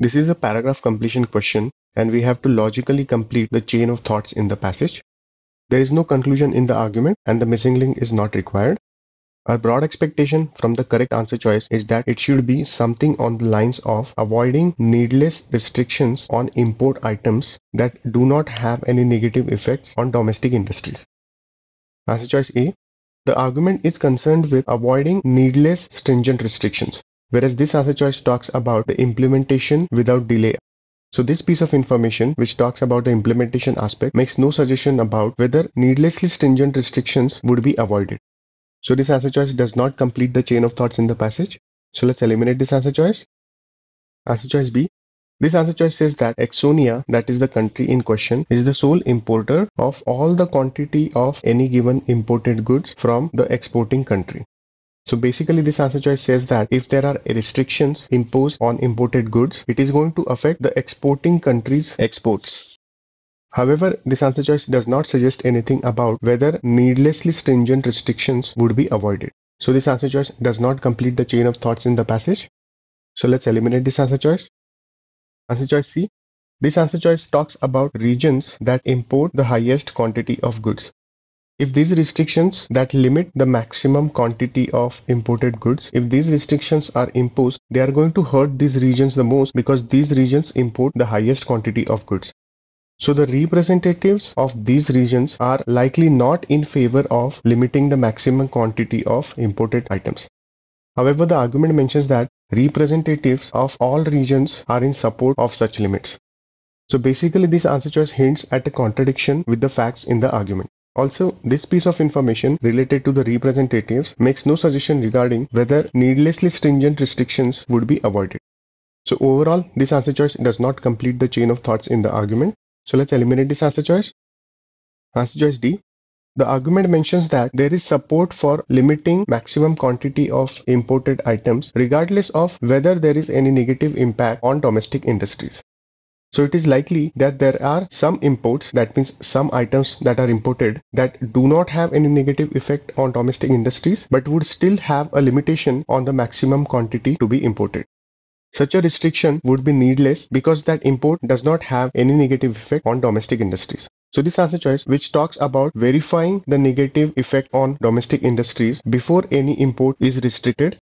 This is a paragraph completion question and we have to logically complete the chain of thoughts in the passage. There is no conclusion in the argument and the missing link is not required. Our broad expectation from the correct answer choice is that it should be something on the lines of avoiding needless restrictions on import items that do not have any negative effects on domestic industries. Answer choice A. The argument is concerned with avoiding needless stringent restrictions, whereas this answer choice talks about the implementation without delay so this piece of information, which talks about the implementation aspect, makes no suggestion about whether needlessly stringent restrictions would be avoided. So this answer choice does not complete the chain of thoughts in the passage. So let's eliminate this answer choice. Answer choice B. This answer choice says that Exonia, that is the country in question, is the sole importer of all the quantity of any given imported goods from the exporting country. So basically this answer choice says that if there are restrictions imposed on imported goods, it is going to affect the exporting country's exports. However, this answer choice does not suggest anything about whether needlessly stringent restrictions would be avoided. So this answer choice does not complete the chain of thoughts in the passage. So let's eliminate this answer choice. Answer choice C. This answer choice talks about regions that import the highest quantity of goods. If these restrictions that limit the maximum quantity of imported goods, if these restrictions are imposed, they are going to hurt these regions the most because these regions import the highest quantity of goods. So the representatives of these regions are likely not in favor of limiting the maximum quantity of imported items. However, the argument mentions that representatives of all regions are in support of such limits. So basically this answer choice hints at a contradiction with the facts in the argument. Also, this piece of information related to the representatives makes no suggestion regarding whether needlessly stringent restrictions would be avoided. So overall, this answer choice does not complete the chain of thoughts in the argument. So let's eliminate this answer choice. Answer choice D. The argument mentions that there is support for limiting maximum quantity of imported items regardless of whether there is any negative impact on domestic industries. So it is likely that there are some imports, that means some items that are imported that do not have any negative effect on domestic industries, but would still have a limitation on the maximum quantity to be imported. Such a restriction would be needless because that import does not have any negative effect on domestic industries. So this answer choice which talks about verifying the negative effect on domestic industries before any import is restricted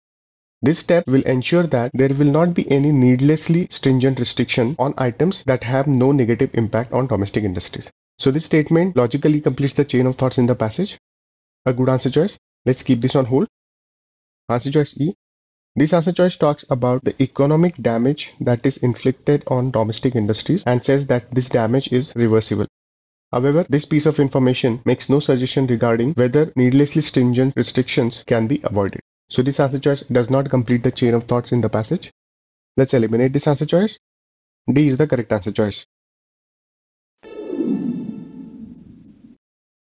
this step will ensure that there will not be any needlessly stringent restriction on items that have no negative impact on domestic industries. So this statement logically completes the chain of thoughts in the passage. A good answer choice. Let's keep this on hold. Answer choice E. This answer choice talks about the economic damage that is inflicted on domestic industries and says that this damage is reversible. However, this piece of information makes no suggestion regarding whether needlessly stringent restrictions can be avoided. So this answer choice does not complete the chain of thoughts in the passage. Let's eliminate this answer choice. D is the correct answer choice.